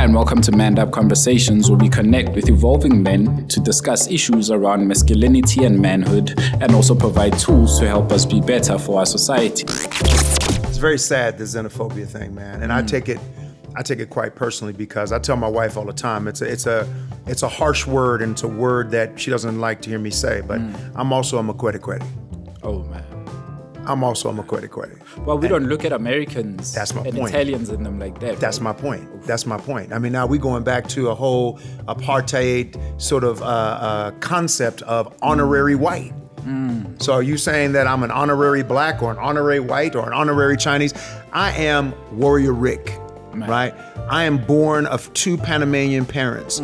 Hi, and welcome to Manned Up Conversations, where we connect with evolving men to discuss issues around masculinity and manhood, and also provide tools to help us be better for our society. It's very sad, the xenophobia thing, man. And I mm. take it I take it quite personally because I tell my wife all the time it's a it's a it's a harsh word and it's a word that she doesn't like to hear me say, but mm. I'm also a Makwete Oh man. I'm also a Makwete Well, we don't look at Americans That's my and point. Italians in them like that. That's right? my point. That's my point. I mean, now we're going back to a whole apartheid sort of uh, uh, concept of honorary white. So are you saying that I'm an honorary black or an honorary white or an honorary Chinese? I am WarriorRic, right? I am born of two Panamanian parents.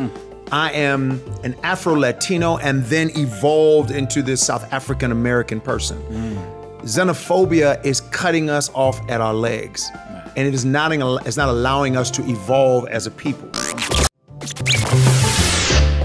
I am an Afro Latino and then evolved into this South African American person. Xenophobia is cutting us off at our legs, and it is not it's not allowing us to evolve as a people.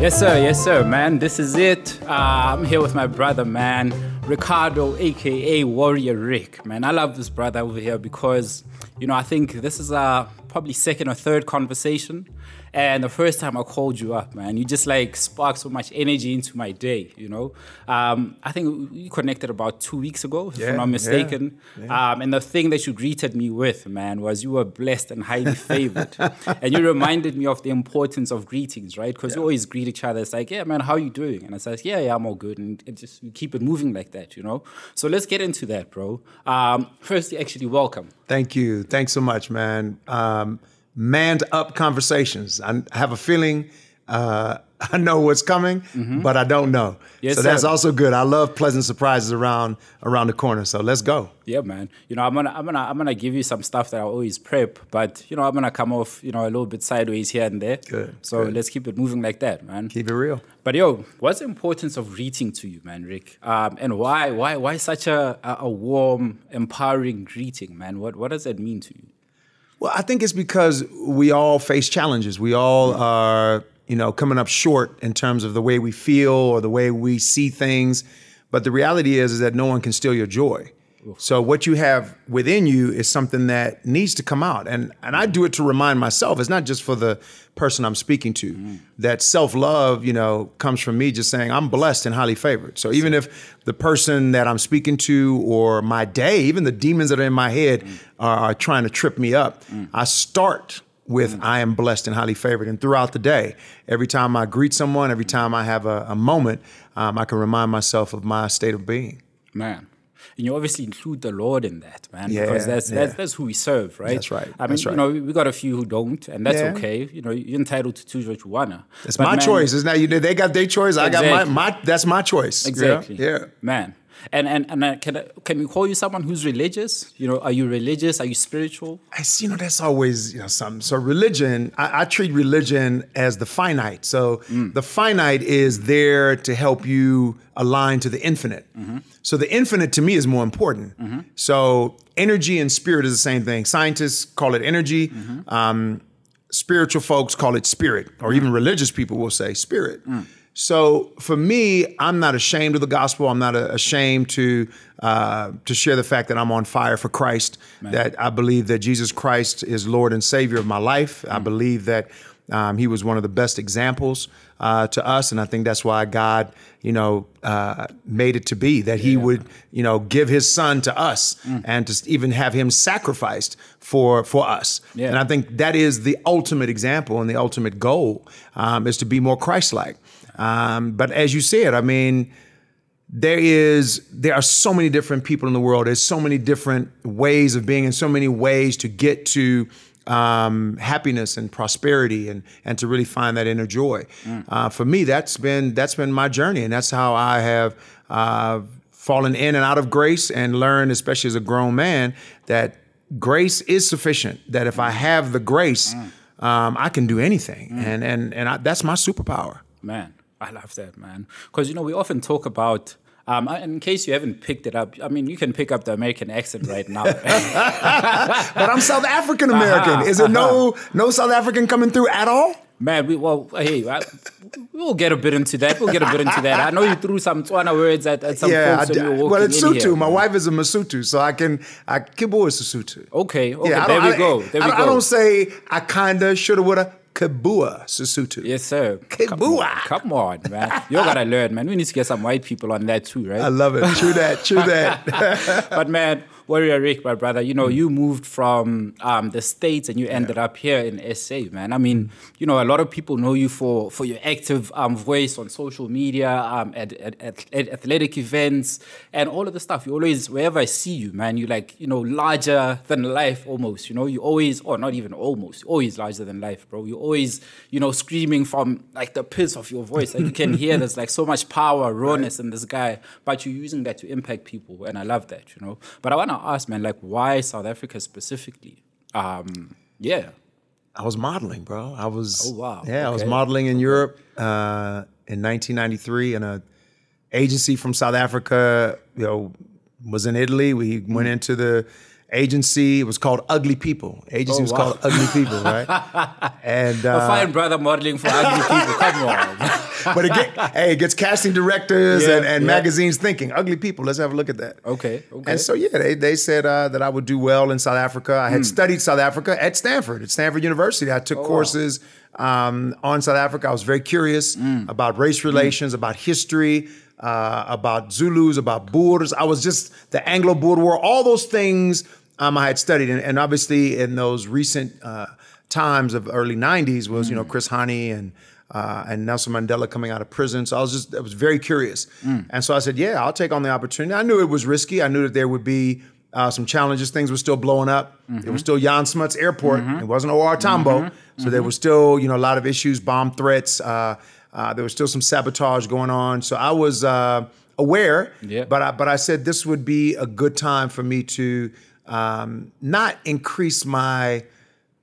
Yes, sir. Yes, sir, man. This is it. Uh, I'm here with my brother, man, Ricardo, aka WarriorRic. Man, I love this brother over here because, you know, I think this is our probably second or third conversation. And the first time I called you up, man, you just like sparked so much energy into my day, you know. Um, I think we connected about two weeks ago, if Yeah, I'm not yeah, mistaken. Um, and the thing that you greeted me with, man, was you were blessed and highly favored. and you reminded me of the importance of greetings, right? Because we always greet each other. It's like, yeah, man, how you doing? And I said, yeah, yeah, I'm all good. And it just we keep it moving like that, you know? So let's get into that, bro. Um, firstly, actually, welcome. Thank you. Thanks so much, man. Um, manned up conversations. I have a feeling uh, I know what's coming, but I don't know. Yes, so that's sir. also good. I love pleasant surprises around around the corner. So let's go. Yeah, man. You know, I'm gonna, I'm gonna, I'm gonna give you some stuff that I always prep, but you know, I'm gonna come off, you know, a little bit sideways here and there. Good, So good. let's keep it moving like that, man. Keep it real. But yo, what's the importance of greeting to you, man, Rick? Um, and why, why, why such a, a, a warm, empowering greeting, man? What, what does that mean to you? Well, I think it's because we all face challenges. We all are, you know, coming up short in terms of the way we feel or the way we see things. But the reality is, is that no one can steal your joy. So what you have within you is something that needs to come out. And and I do it to remind myself. It's not just for the person I'm speaking to. Mm. That self-love, you know, comes from me just saying I'm blessed and highly favored. So even if the person that I'm speaking to or my day, even the demons that are in my head mm. are, are trying to trip me up, mm. I start with I am blessed and highly favored. And throughout the day, every time I greet someone, every time I have a, a moment, um, I can remind myself of my state of being. Man. And you obviously include the Lord in that, man, Yeah, because that's, that's yeah. that's who we serve, right? That's right, I mean, that's you know, we got a few who don't, and that's Yeah. okay. You know, you're entitled to choose what you wanna. It's my man- choice. It's not you. They got their choice. I got my my. That's my choice. Exactly. Yeah. Man. And and and uh, can I- can we call you someone who's religious? You know, are you religious? Are you spiritual? I see, you know, that's always, you know, something. So religion, I, I treat religion as the finite. So mm. the finite is there to help you align to the infinite. Mm-hmm. So the infinite to me is more important. Mm-hmm. So energy and spirit is the same thing. Scientists call it energy. Mm-hmm. Um, spiritual folks call it spirit, or even mm. religious people will say spirit. Mm. So for me, I'm not ashamed of the gospel. I'm not ashamed to uh, to share the fact that I'm on fire for Christ. That I believe that Jesus Christ is Lord and Savior of my life. I believe that um, He was one of the best examples uh, to us, and I think that's why God, you know, uh, made it to be that He would, you know, give His Son to us, and to even have Him sacrificed for for us. Yeah. And I think that is the ultimate example and the ultimate goal um, is to be more Christ-like. Um, but as you said, I mean, there is there are so many different people in the world. There's so many different ways of being, and so many ways to get to um, happiness and prosperity, and and to really find that inner joy. Uh, for me, that's been that's been my journey, and that's how I have. Uh, fallen in and out of grace and learned, especially as a grown man, that grace is sufficient. That if I have the grace, um, I can do anything, and and and I, that's my superpower. Man, I love that, man. Because you know, we often talk about. Um, in case you haven't picked it up, I mean, you can pick up the American accent right now. But I'm South African American. Is it no no South African coming through at all? Man, we well, hey, I, we'll get a bit into that. We'll get a bit into that. I know you threw some Tswana words at, at some yeah, folks when you were walking well, it's Sotho. here. My wife is a Mosotho, so I can I Kibo is a Sotho. Okay, okay, I there we go. There I, we I don't say I kinda, shoulda, woulda. Kabua Sesotho. Yes, sir. Kabua. Come on, come on, man. You gotta learn, man. We need to get some white people on that too, right? I love it. True that. True that. but man, WarriorRic, my brother, you know, you moved from um, the States and you ended up here in SA, man. I mean, you know, a lot of people know you for, for your active um, voice on social media, um, at, at, at, athletic events, and all of the stuff. You always, wherever I see you, man, you like, you know, larger than life almost, you know, you always, or not even almost, always larger than life, bro. You always, you know, screaming from like the pits of your voice. Like you can hear there's like so much power, rawness right. in this guy, but you're using that to impact people. And I love that, you know. But I want to ask, man, like why South Africa specifically? Um, yeah. I was modeling, bro. I was. Oh wow. Yeah, okay. I was modeling in Europe uh, in 1993, and a agency from South Africa, you know, was in Italy. We went mm. into the agency. It was called Ugly People. Agency oh, was wow. called Ugly People, right? and uh, a fine brother modeling for ugly people. Come on. but it get, hey, it gets casting directors yeah, and, and yeah. magazines thinking ugly people. Let's have a look at that. Okay. Okay. And so yeah, they they said uh, that I would do well in South Africa. I had mm. studied South Africa at Stanford, at Stanford University. I took oh, courses. Wow. Um, on South Africa, I was very curious mm. about race relations, mm. about history, uh, about Zulus, about Boers. I was just the Anglo Boer War, all those things um, I had studied, and, and, obviously in those recent uh, times of early '90s was mm. you know mm. Chris Hani and uh, and Nelson Mandela coming out of prison. So I was just I was very curious, mm. and so I said, yeah, I'll take on the opportunity. I knew it was risky. I knew that there would be uh, some challenges. Things were still blowing up. Mm-hmm. It was still Jan Smuts Airport. Mm-hmm. It wasn't OR Tambo, mm-hmm. so there mm-hmm. was still you know a lot of issues, bomb threats. Uh, uh, there was still some sabotage going on. So I was uh, aware, yeah. but I, but I said this would be a good time for me to um, not increase my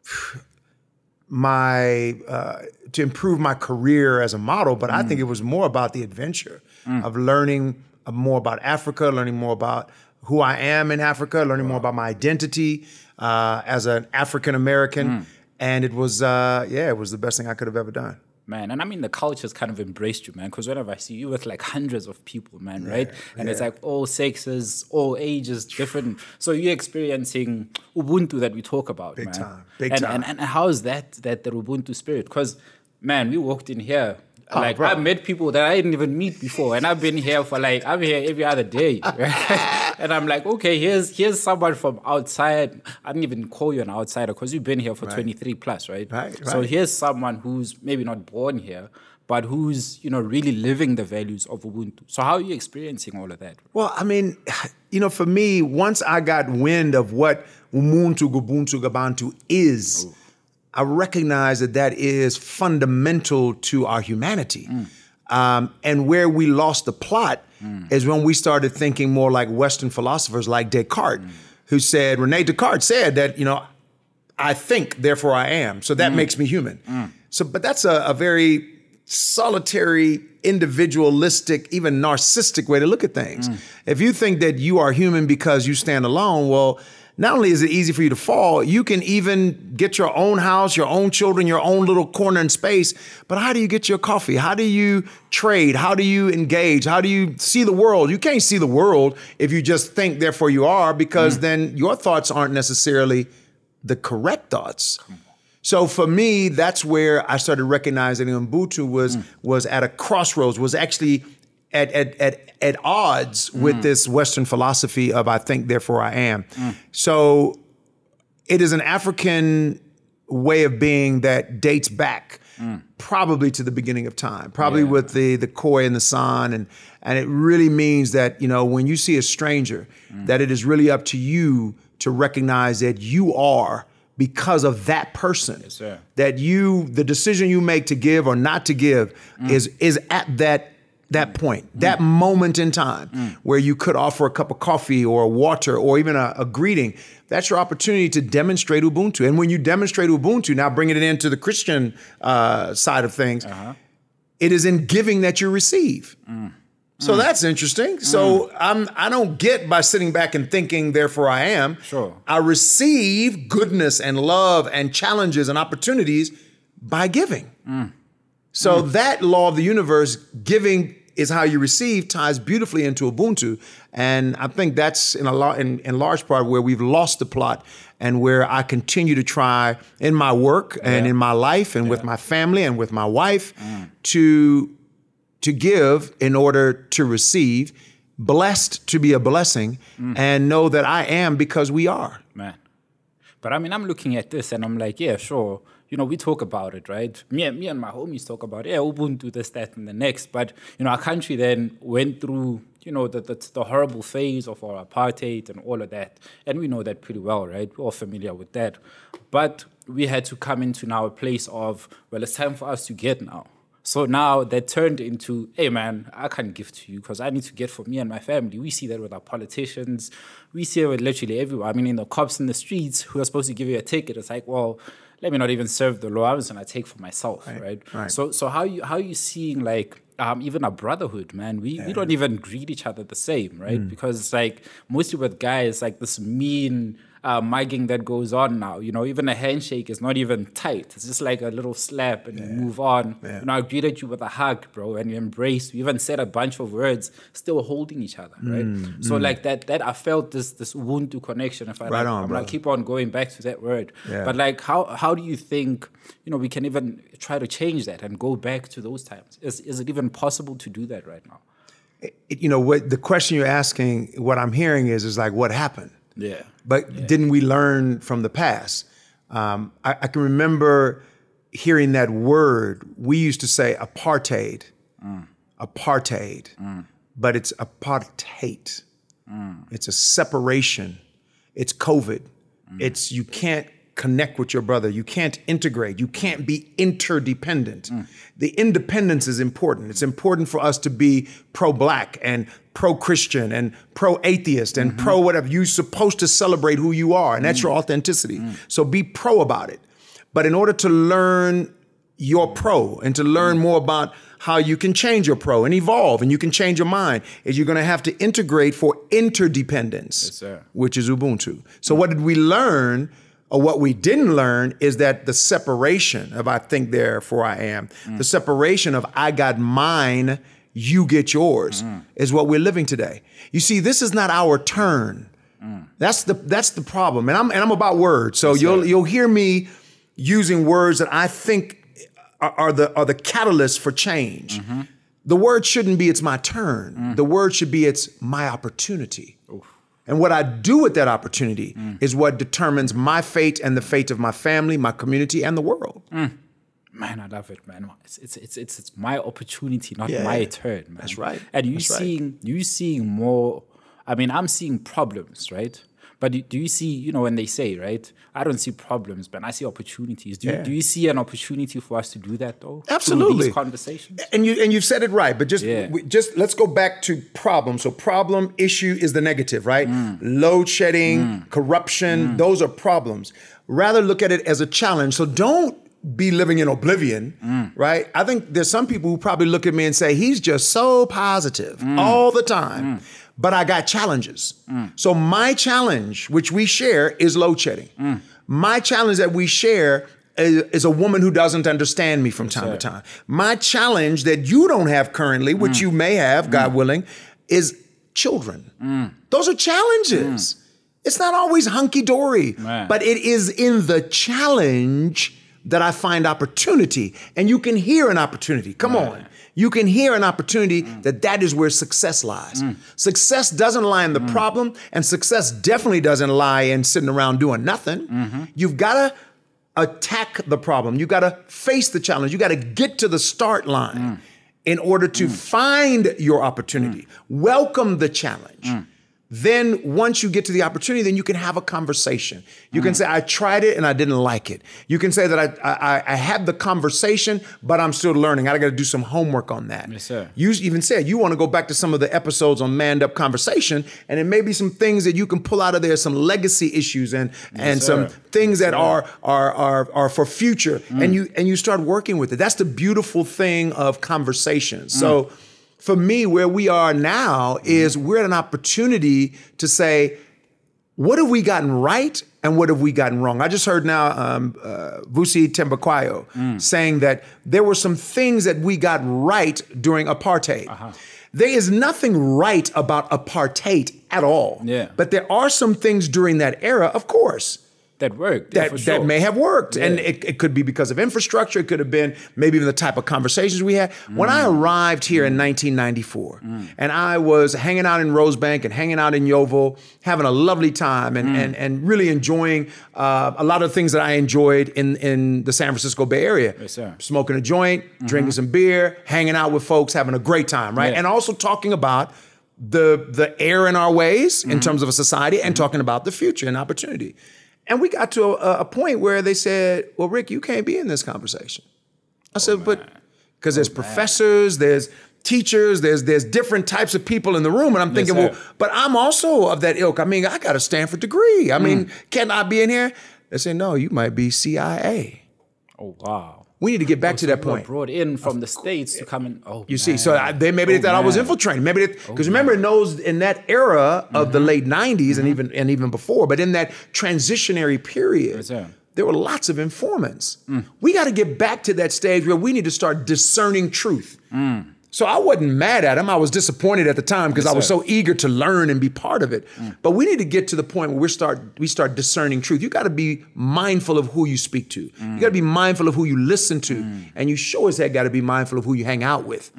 my uh, to improve my career as a model, but mm. I think it was more about the adventure mm. of learning more about Africa, learning more about who I am in Africa, learning wow. more about my identity uh, as an African American, mm. and it was uh, yeah, it was the best thing I could have ever done man. And I mean, the culture's kind of embraced you, man. Because whenever I see you with like hundreds of people, man, yeah, right? And yeah. it's like all sexes, all ages, different. So you're experiencing Ubuntu that we talk about, big man. time, big and, time. And, and how is that that the Ubuntu spirit? Because man, we walked in here Oh, like bro. I met people that I didn't even meet before, and I've been here for like I'm here every other day, and I'm like, okay, here's here's someone from outside. I didn't even call you an outsider because you've been here for right. 23 plus, right? Right, right? So here's someone who's maybe not born here, but who's you know really living the values of Ubuntu. So how are you experiencing all of that? Well, I mean, you know, for me, once I got wind of what Ubuntu, Ubuntu, Gabantu is. Ooh I recognize that that is fundamental to our humanity. Mm. Um, and where we lost the plot mm. is when we started thinking more like Western philosophers like Descartes, mm. who said, Rene Descartes said that, you know, I think, therefore I am. So that mm. makes me human. Mm. So, but that's a, a very solitary, individualistic, even narcissistic way to look at things. Mm. If you think that you are human because you stand alone, well, not only is it easy for you to fall, you can even get your own house, your own children, your own little corner and space. But how do you get your coffee? How do you trade? How do you engage? How do you see the world? You can't see the world if you just think, therefore you are, because mm. then your thoughts aren't necessarily the correct thoughts. So for me, that's where I started recognizing Ubuntu was mm. was at a crossroads, was actually at at at, at odds mm. with this Western philosophy of I think, therefore I am. Mm. So it is an African way of being that dates back mm. probably to the beginning of time, probably yeah. with the the Khoi and the San, and and it really means that you know when you see a stranger, mm. that it is really up to you to recognize that you are because of that person. Yes, that you, the decision you make to give or not to give, mm. is is at that that point, mm. that moment in time mm. where you could offer a cup of coffee or water or even a, a, greeting, that's your opportunity to demonstrate Ubuntu. And when you demonstrate Ubuntu, now bringing it into the Christian uh, side of things, uh-huh. it is in giving that you receive. Mm. So mm. that's interesting. So mm. I'm I don't get by sitting back and thinking, therefore I am. Sure. I receive goodness and love and challenges and opportunities by giving. Mm. So that law of the universe, giving is how you receive ties beautifully into Ubuntu. And I think that's in a lot in, in large part where we've lost the plot and where I continue to try in my work and Yeah. in my life and with my family and with my wife to to give in order to receive, blessed to be a blessing, and know that I am because we are. man. But I mean, I'm looking at this and I'm like, yeah, sure. You know, we talk about it, right? Me and me and my homies talk about, yeah, Ubuntu, this, that, and the next. But you know, our country then went through, you know, the, the the horrible phase of our apartheid and all of that, and we know that pretty well, right? We're all familiar with that. But we had to come into now a place of, well, it's time for us to get now. So now that turned into, hey man, I can't give to you because I need to get for me and my family. We see that with our politicians. We see it with literally everyone. I mean, in the cops in the streets who are supposed to give you a ticket, it's like, well, let me not even serve the law. Just gonna take for myself, right? right. So, so how you how are you seeing like um, even a brotherhood, man? We we don't even greet each other the same, right? Mm. Because it's like mostly with guys, like this mean uh, mugging that goes on now. You know, even a handshake is not even tight. It's just like a little slap and you move on. You know, I greeted you with a hug, bro, and you embraced. We even said a bunch of words, still holding each other, right? Mm, so like that, that I felt this this Ubuntu connection. If I Right like, on, I'm brother. like keep on going back to that word. Yeah. But like, how how do you think you know we can even try to change that and go back to those times? Is is it even possible to do that right now? It- you know what the question you're asking, what I'm hearing is is like what happened? Yeah. But didn't we learn from the past? Um, I, I can remember hearing that word. We used to say apartheid, mm. apartheid, mm. but it's apartheid. Mm. It's a separation. It's COVID. It's you can't connect with your brother. You can't integrate. You can't be interdependent. The independence is important. It's important for us to be pro-black and pro-Christian and pro-atheist and mm-hmm. pro whatever. You're supposed to celebrate who you are, and that's mm. your authenticity. Mm. So be pro about it. But in order to learn your pro and to learn mm. more about how you can change your pro and evolve and you can change your mind is you're going to have to integrate for interdependence sir. which is ubuntu so what did we learn or what we didn't learn is that the separation of i think therefore i am. Mm. The separation of i got mine you get yours mm. is what we're living today. You see this is not our turn. Mm. That's the that's the problem. And i'm and i'm about words. So you'll sir. you'll hear me using words that i think are, are the are the catalyst for change. Mm-hmm. The word shouldn't be it's my turn. The word should be it's my opportunity. And what I do with that opportunity mm. is what determines my fate and the fate of my family, my community, and the world. Mm. Man, I love it, man. It's it's it's it's, it's my opportunity, not Yeah. my turn, man. That's right. And you That's right. seeing you seeing more. I mean, I'm seeing problems, right? But do- you see, you know, when they say, right? I don't see problems, but I see opportunities. Do, Yeah. you, do you see an opportunity for us to do that, though? Absolutely. Conversations? And you and you've said it right, but just Yeah. we, just let's go back to problem. So problem issue is the negative, right? Mm. Load shedding, mm. corruption, mm. those are problems. Rather look at it as a challenge. So don't be living in oblivion, right? I think there's some people who probably look at me and say he's just so positive all the time. But I got challenges. So my challenge, which we share, is load shedding. My challenge that we share is, is a woman who doesn't understand me from time to time. My challenge that you don't have currently, which mm. you may have, God mm. willing, is children. Mm. Those are challenges. It's not always hunky dory, but it is in the challenge that I find opportunity. And you can hear an opportunity. Come on. You can hear an opportunity that that is where success lies. Mm. Success doesn't lie in the mm. problem, and success definitely doesn't lie in sitting around doing nothing. Mm-hmm. You've got to attack the problem. You've got to face the challenge. You got to get to the start line mm. in order to find your opportunity. Welcome the challenge. Then once you get to the opportunity, then you can have a conversation. You can say, I tried it and I didn't like it. You can say that I, I, I had the conversation, but I'm still learning. I got to do some homework on that. Yes, sir. You even said you want to go back to some of the episodes on manned up conversation, and it may be some things that you can pull out of there, some legacy issues and and some sir. things that are are are are for future, Mm. and you and you start working with it. That's the beautiful thing of conversations. Mm. For me, where we are now is we're at an opportunity to say, what have we gotten right and what have we gotten wrong? I just heard now um, uh, Vusi Thembekwayo Mm. saying that there were some things that we got right during apartheid. Uh-huh. There is nothing right about apartheid at all. Yeah. But there are some things during that era, of course That worked. that, sure. that may have worked. And it, it could be because of infrastructure. It could have been maybe even the type of conversations we had. When I Mm. arrived here in 1994 and I was hanging out in Rosebank and hanging out in Yeoville, having a lovely time and, Mm. and, and really enjoying uh, a lot of things that I enjoyed in, in the San Francisco Bay Area. Yes, sir. Mm-hmm. Smoking a joint, drinking some beer, hanging out with folks, having a great time, right? Yeah. And also talking about the the air in our ways Mm-hmm. in terms of a society and talking about the future and opportunity. And we got to a, a point where they said, "Well, Rick, you can't be in this conversation." I said, oh, "But because there's oh, professors, there's teachers, there's there's different types of people in the room." And I'm thinking, sir. "Well, but I'm also of that ilk. I mean, I got a Stanford degree. I mean, mm. can I be in here?" They said, "No, you might be CIA." Oh wow. We need to get back to that point. brought in from the states to come and. Oh, You see, so I, they maybe they Oh, thought I was man. infiltrating. Maybe because oh, remember in those in that era of the mm-hmm. late '90s and mm-hmm. even and even before, but in that transitionary period, Yes, there were lots of informants. Mm. We got to get back to that stage where we need to start discerning truth. Mm. So I wasn't mad at him. I was disappointed at the time because I was so eager to learn and be part of it. Mm. But we need to get to the point where we start we start discerning truth. You got to be mindful of who you speak to. You got to be mm. mindful of who you listen to, mm. and you sure as heck got to be mindful of who you hang out with,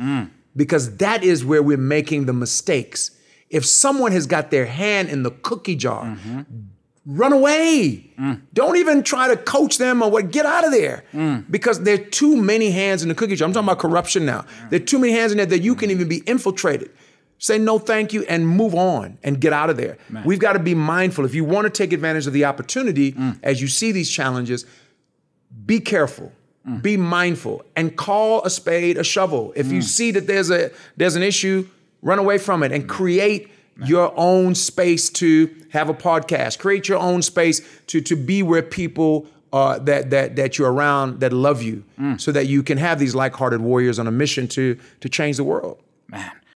because that is where we're making the mistakes. If someone has got their hand in the cookie jar, mm-hmm. Run away. Don't even try to coach them or what. Get out of there because there are too many hands in the cookie jar. I'm talking about corruption now. There are too many hands in there that you can even be infiltrated. Say no, thank you, and move on and get out of there. We've got to be mindful. If you want to take advantage of the opportunity as you see these challenges, be careful. Be mindful and call a spade a shovel. If you mm. see that there's a there's an issue, run away from it and create your own space to have a podcast. Create your own space to to be where people uh, that that that you're around that love you, so that you can have these like-hearted warriors on a mission to to change the world. Man,